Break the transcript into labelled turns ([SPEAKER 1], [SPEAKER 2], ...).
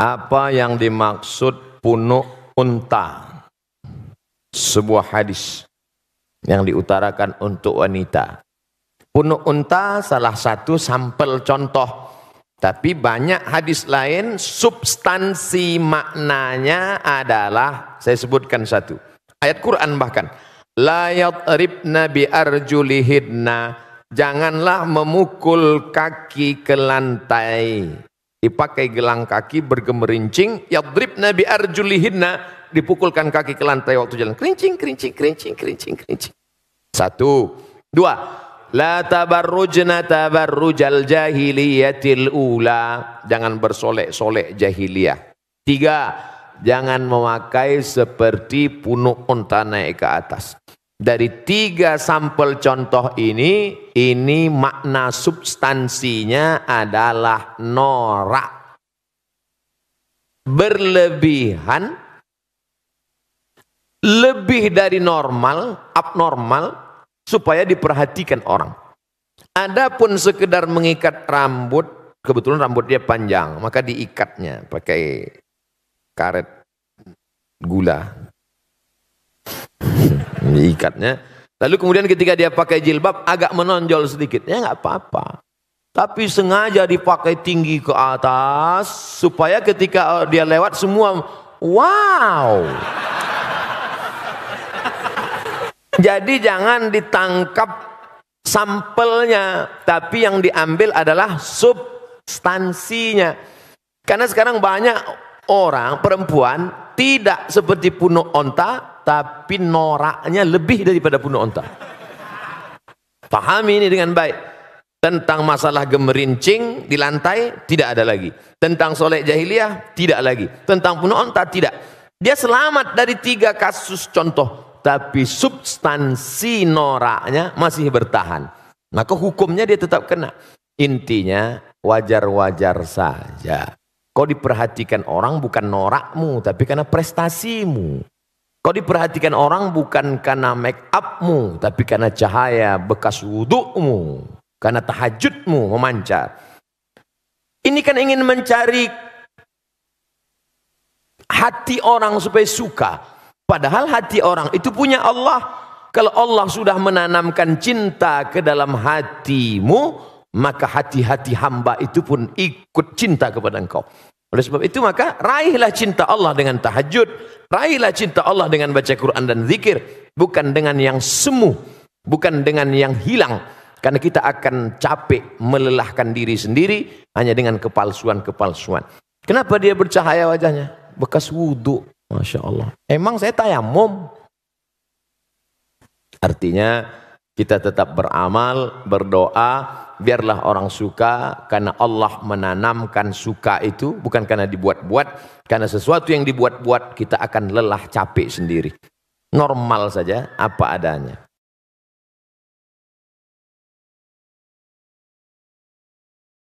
[SPEAKER 1] Apa yang dimaksud punuk unta? Sebuah hadis yang diutarakan untuk wanita. Punuk unta salah satu sampel contoh. Tapi banyak hadis lain substansi maknanya adalah saya sebutkan satu. Ayat Quran bahkan la yadribna bi arjulihidna janganlah memukul kaki ke lantai dipakai gelang kaki bergemerincing yadribna bi arjulihinna dipukulkan kaki ke lantai waktu jalan. Kerincing kerincing kerincing kerincing kerincing. Satu. Dua. La tabarrujna tabarrujal jahiliyatil ula. Jangan bersolek-solek jahiliyah. Tiga. Jangan memakai seperti punuk unta naik ke atas dari tiga sampel contoh ini, ini makna substansinya adalah norak. Berlebihan, lebih dari normal, abnormal, supaya diperhatikan orang. Adapun sekedar mengikat rambut, kebetulan rambut dia panjang, maka diikatnya pakai karet gula diikatnya. Lalu kemudian ketika dia pakai jilbab agak menonjol sedikit, ya nggak apa-apa. Tapi sengaja dipakai tinggi ke atas supaya ketika dia lewat semua wow. Jadi jangan ditangkap sampelnya, tapi yang diambil adalah substansinya. Karena sekarang banyak orang perempuan tidak seperti punuk onta tapi noraknya lebih daripada punuk onta. Pahami ini dengan baik. Tentang masalah gemerincing di lantai tidak ada lagi. Tentang solek jahiliyah tidak lagi. Tentang punuk onta tidak. Dia selamat dari tiga kasus contoh. Tapi substansi noraknya masih bertahan. Maka hukumnya dia tetap kena. Intinya wajar-wajar saja. Kau diperhatikan orang bukan norakmu, tapi karena prestasimu. Kau diperhatikan orang bukan karena make upmu, tapi karena cahaya bekas wudukmu, karena tahajudmu memancar. Ini kan ingin mencari hati orang supaya suka. Padahal hati orang itu punya Allah. Kalau Allah sudah menanamkan cinta ke dalam hatimu, maka hati-hati hamba itu pun ikut cinta kepada engkau. Oleh sebab itu maka raihlah cinta Allah dengan tahajud, raihlah cinta Allah dengan baca Quran dan zikir, bukan dengan yang semu, bukan dengan yang hilang. Karena kita akan capek melelahkan diri sendiri hanya dengan kepalsuan-kepalsuan. Kenapa dia bercahaya wajahnya? Bekas wudhu. Masya Allah. Emang saya tayamum. Artinya kita tetap beramal, berdoa, biarlah orang suka karena Allah menanamkan suka itu. Bukan karena dibuat-buat karena sesuatu yang dibuat-buat kita akan lelah capek sendiri. Normal saja apa adanya